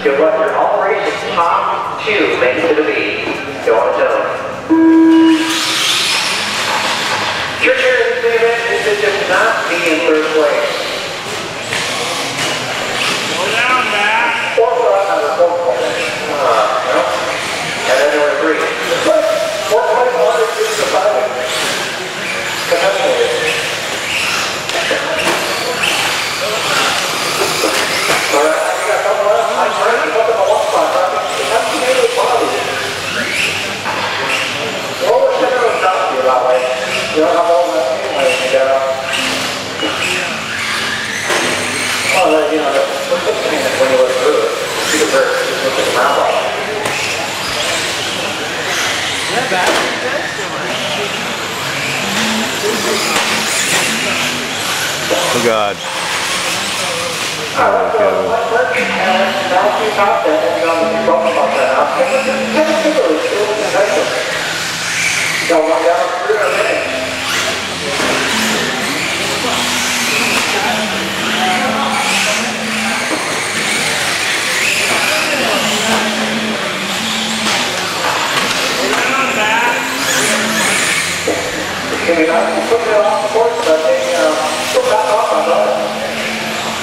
To what your operations top two main to the B. Go on zone. Your chair in this event is just not being third place. Oh God. Oh God. you you.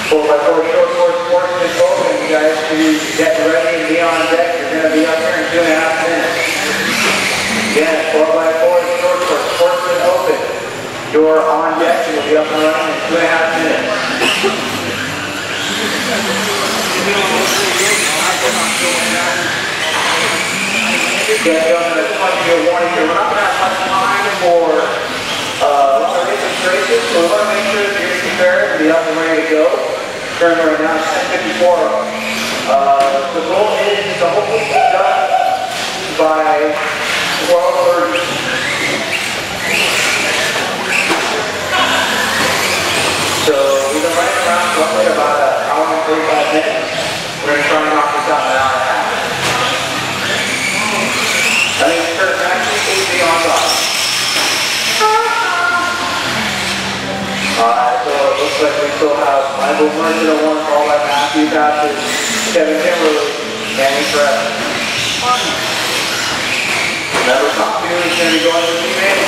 Four by four short course guys get ready be on deck. You're going to be up here in two and a half minutes. Again, four by four short course is open. You're on deck, you'll be up in two and a half minutes. Get the go. Currently right now, 1054. Uh, the goal is to hopefully be done by 1230. Michael Murray at a one call by Matthew Baptist, Kevin Kimberly, Danny Trevor. Remember, Cockfield You going to be going to the team